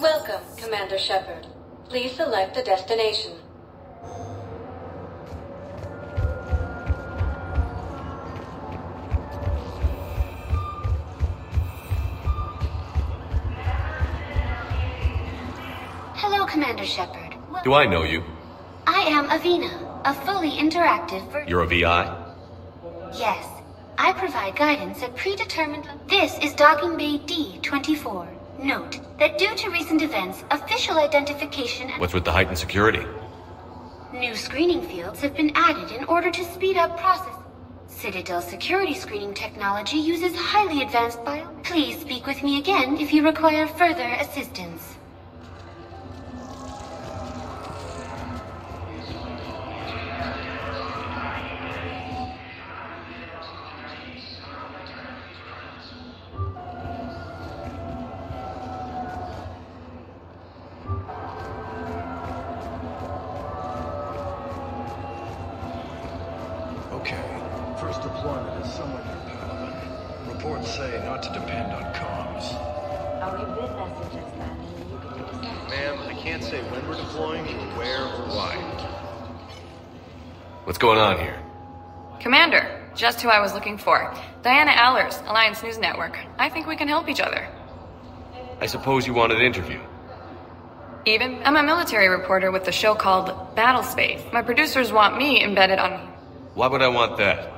Welcome, Commander Shepard. Please select a destination. Hello, Commander Shepard. Do I know you? I am Avina, a fully interactive ver- You're a VI? Yes. I provide guidance at predetermined... This is Docking Bay D-24. Note that due to recent events, official identification What's with the heightened security? new screening fields have been added in order to speed up process. Citadel security screening technology uses highly advanced bio... Please speak with me again if you require further assistance. Okay. First deployment is somewhere near Palaven. Reports say not to depend on comms. I'll leave this messages then, and you can do the. Ma'am, I can't say when we're deploying, or where, or why. What's going on here? Commander, just who I was looking for. Diana Allers, Alliance News Network. I think we can help each other. I suppose you want an interview. Even, I'm a military reporter with the show called Battlespace. My producers want me embedded on. Why would I want that?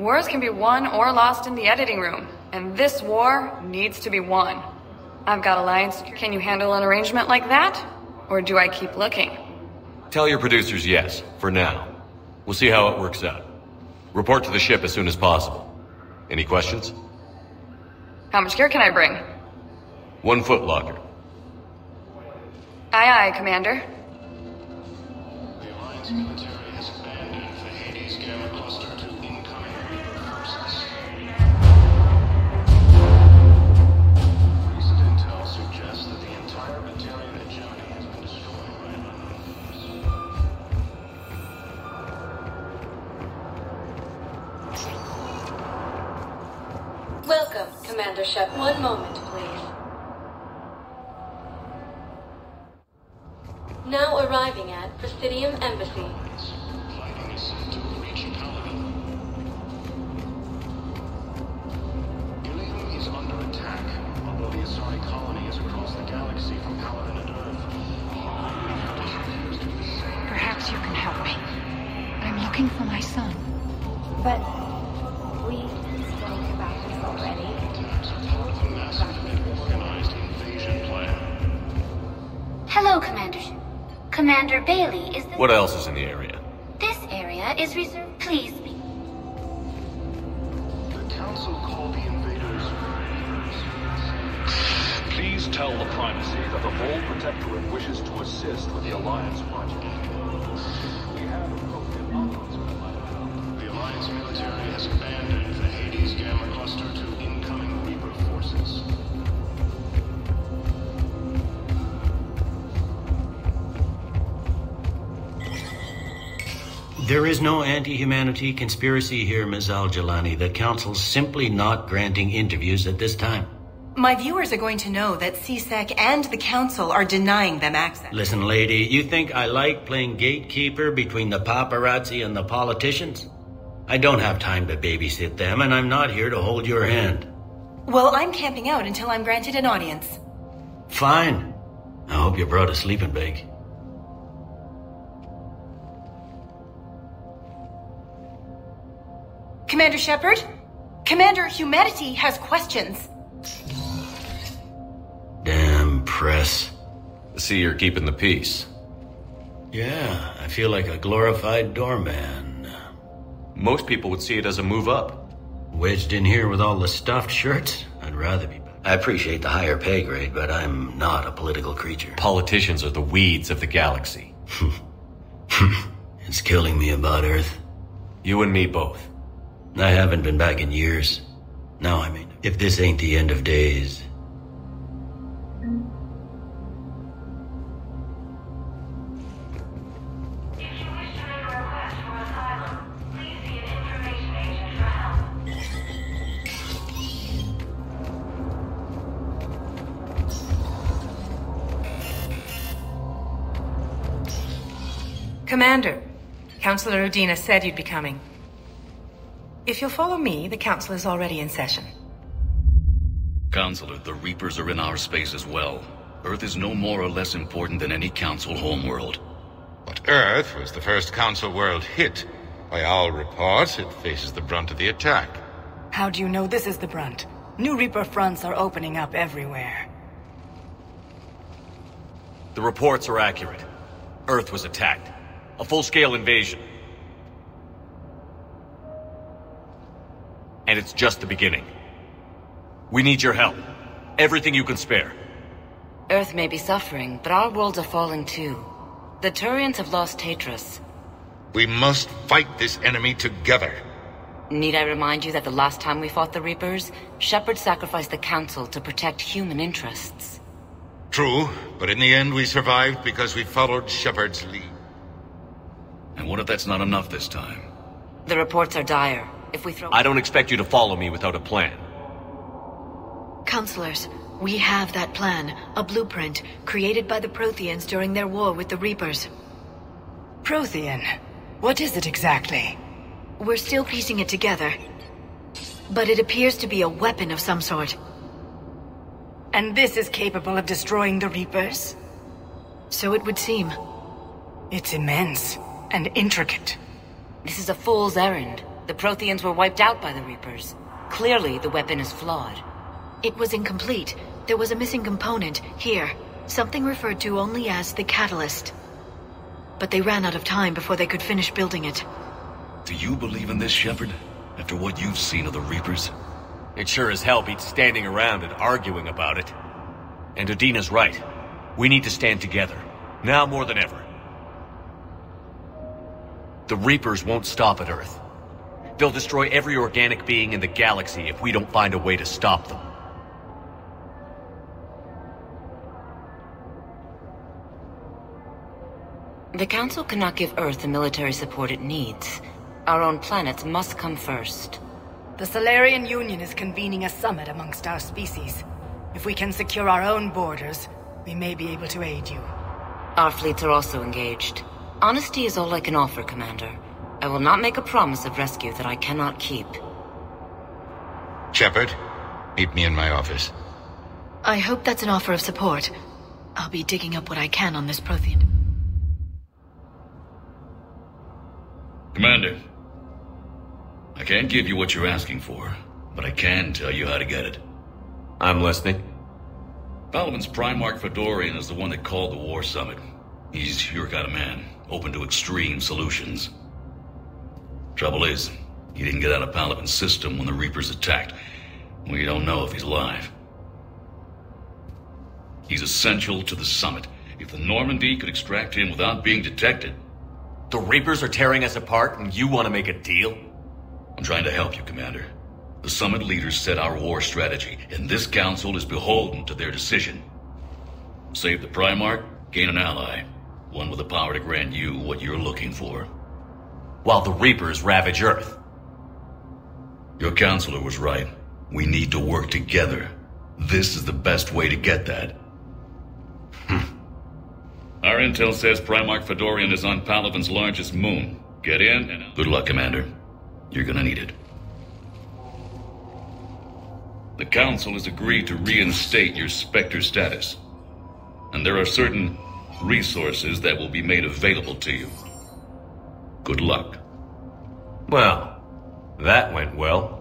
Wars can be won or lost in the editing room, and this war needs to be won. I've got Alliance. Can you handle an arrangement like that? Or do I keep looking? Tell your producers yes, for now. We'll see how it works out. Report to the ship as soon as possible. Any questions? How much gear can I bring? One foot locker. Aye, aye, Commander. Welcome, Commander Shepard. One moment, please. Now arriving at Presidium Embassy. Perhaps you can help me. I'm looking for my son. But we spoke about this already. Attacks are part of a massive, organized invasion plan. Hello, Commander. Commander Bailey, is this... What else is in the area? This area is reserved. Please speak. The Council called the invaders Please tell the Primacy that the Vol Protectorate wishes to assist with the Alliance project. We have appropriate options The Alliance military has abandoned the Hades Gamma Cluster to incoming Reaper forces. There is no anti-humanity conspiracy here, Ms. Al-Jilani. The Council's simply not granting interviews at this time. My viewers are going to know that C-Sec and the Council are denying them access. Listen, lady, you think I like playing gatekeeper between the paparazzi and the politicians? I don't have time to babysit them, and I'm not here to hold your hand. Well, I'm camping out until I'm granted an audience. Fine. I hope you brought a sleeping bag. Commander Shepard? Commander Humanity has questions. See, you're keeping the peace. Yeah, I feel like a glorified doorman. Most people would see it as a move up. Wedged in here with all the stuffed shirts? I'd rather be. I appreciate the higher pay grade, but I'm not a political creature. Politicians are the weeds of the galaxy. It's killing me about Earth. You and me both. I haven't been back in years. Now, I mean, if this ain't the end of days. Councillor Udina said you'd be coming. If you'll follow me, the council is already in session. Counselor, the Reapers are in our space as well. Earth is no more or less important than any Council homeworld. But Earth was the first Council world hit. By all reports, it faces the brunt of the attack. How do you know this is the brunt? New Reaper fronts are opening up everywhere. The reports are accurate. Earth was attacked. A full-scale invasion. And it's just the beginning. We need your help. Everything you can spare. Earth may be suffering, but our worlds are falling too. The Turians have lost Taetrus. We must fight this enemy together. Need I remind you that the last time we fought the Reapers, Shepard sacrificed the Council to protect human interests? True, but in the end we survived because we followed Shepard's lead. And what if that's not enough this time? The reports are dire. If we throw- I don't expect you to follow me without a plan. Counselors, we have that plan. A blueprint, created by the Protheans during their war with the Reapers. Prothean? What is it exactly? We're still piecing it together. But it appears to be a weapon of some sort. And this is capable of destroying the Reapers? So it would seem. It's immense and intricate. This is a fool's errand. The Protheans were wiped out by the Reapers. Clearly, the weapon is flawed. It was incomplete. There was a missing component, here. Something referred to only as the Catalyst. But they ran out of time before they could finish building it. Do you believe in this, Shepard? After what you've seen of the Reapers? It sure as hell beats standing around and arguing about it. And Udina's right. We need to stand together. Now more than ever. The Reapers won't stop at Earth. They'll destroy every organic being in the galaxy if we don't find a way to stop them. The Council cannot give Earth the military support it needs. Our own planets must come first. The Solarian Union is convening a summit amongst our species. If we can secure our own borders, we may be able to aid you. Our fleets are also engaged. Honesty is all I can offer, Commander. I will not make a promise of rescue that I cannot keep. Shepard, meet me in my office. I hope that's an offer of support. I'll be digging up what I can on this Prothean. Commander, I can't give you what you're asking for, but I can tell you how to get it. I'm listening. Palaven's Primarch Fedorian is the one that called the War Summit. He's your kind of man, open to extreme solutions. Trouble is, he didn't get out of Palaven's system when the Reapers attacked. We don't know if he's alive. He's essential to the summit. If the Normandy could extract him without being detected... The Reapers are tearing us apart and you want to make a deal? I'm trying to help you, Commander. The summit leaders set our war strategy, and this council is beholden to their decision. Save the Primarch, gain an ally. One with the power to grant you what you're looking for. While the Reapers ravage Earth. Your counselor was right. We need to work together. This is the best way to get that. Hmm. Our intel says Primarch Fedorian is on Palaven's largest moon. Get in and... Good luck, Commander. You're gonna need it. The Council has agreed to reinstate your Spectre status. And there are certain resources that will be made available to you. Good luck. Well, that went well.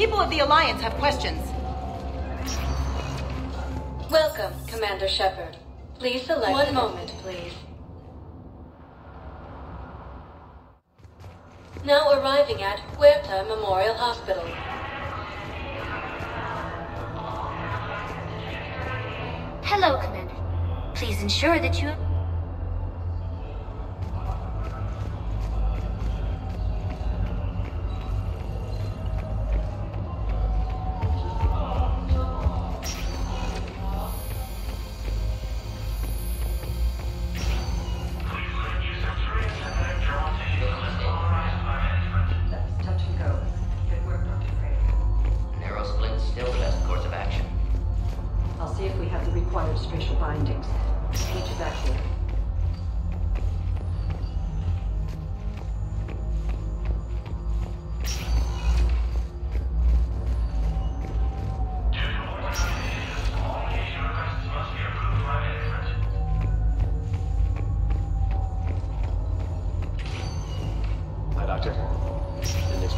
People of the Alliance have questions. Welcome, Commander Shepard. Please select... One moment, please. Now arriving at Huerta Memorial Hospital. Hello, Commander. Please ensure that you...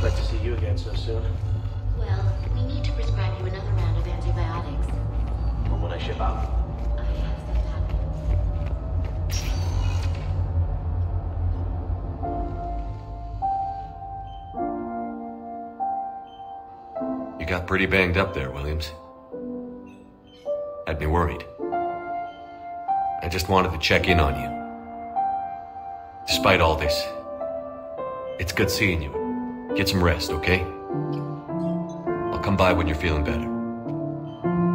expect to see you again so soon. Well, we need to prescribe you another round of antibiotics. When would I ship out? You got pretty banged up there, Williams. Had me worried. I just wanted to check in on you. Despite all this, it's good seeing you. Get some rest, okay? I'll come by when you're feeling better.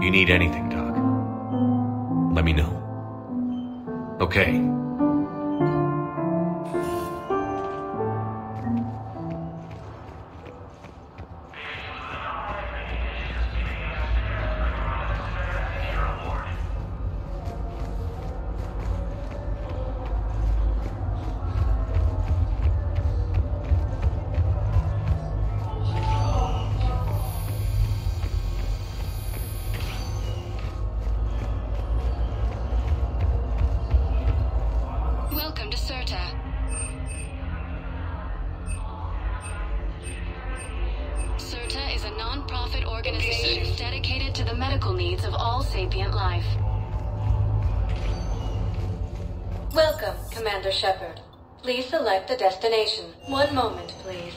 You need anything, Doc? Let me know. Okay. Please select a destination. One moment, please.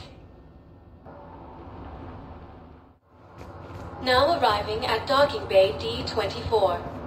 Now arriving at Docking Bay D-24.